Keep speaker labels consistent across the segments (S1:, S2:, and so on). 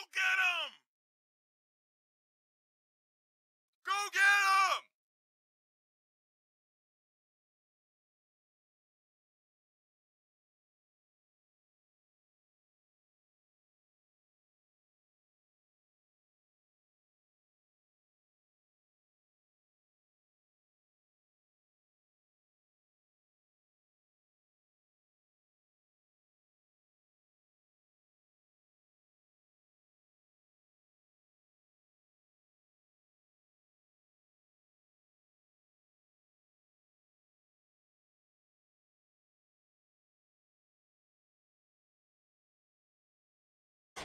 S1: Go get him! Go get him!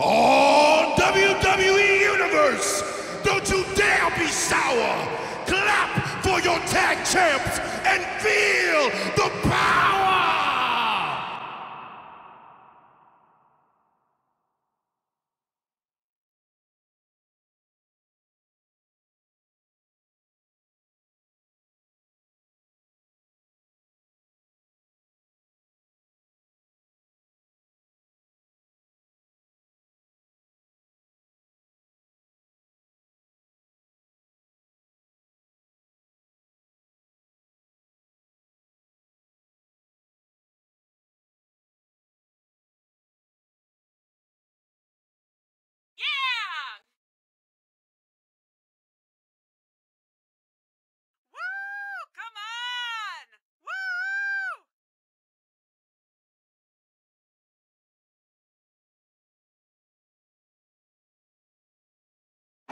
S2: On WWE Universe, don't you dare be sour. Clap for your tag champs and feel the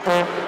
S3: Mm-hmm.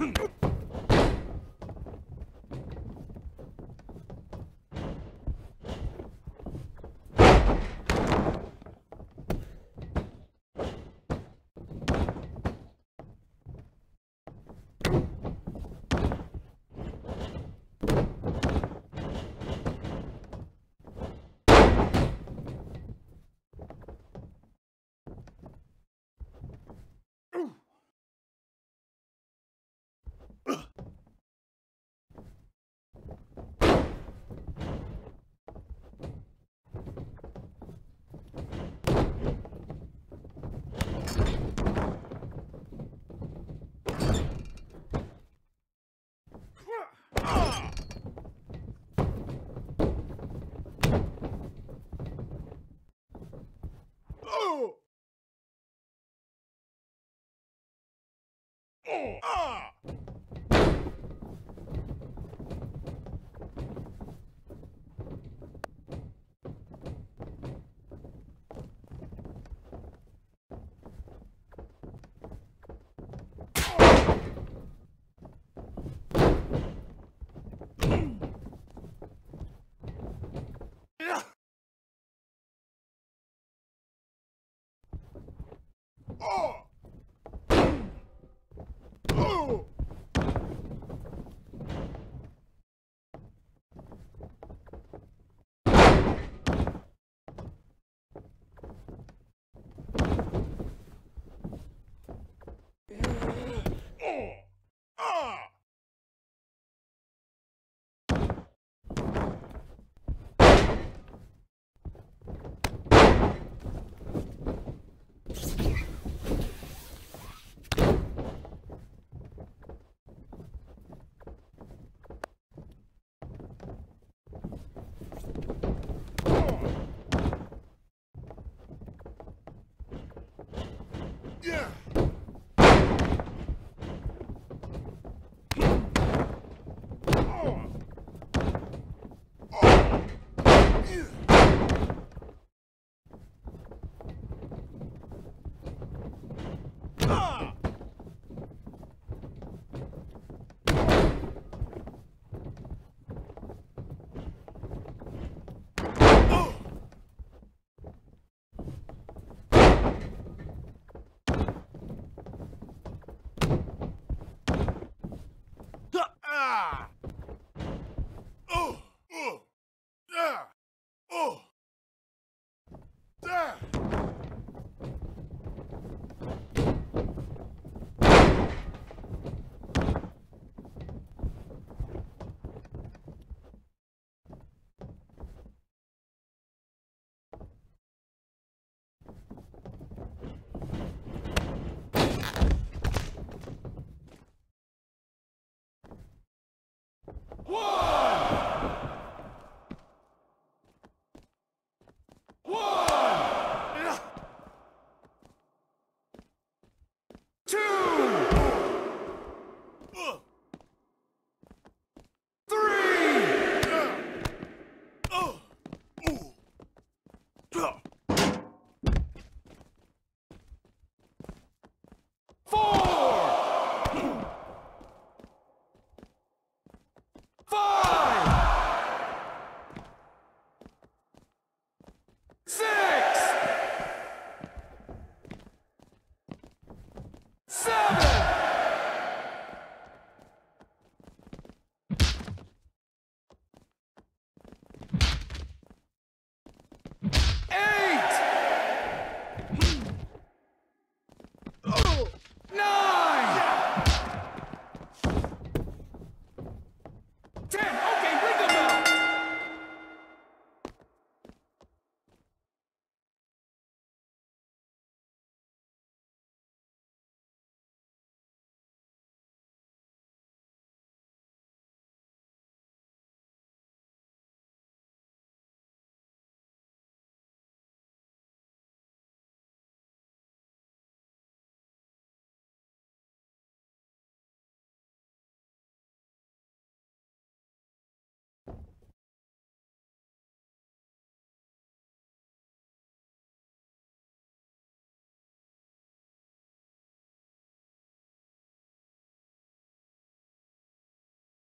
S2: Hmph! Yeah.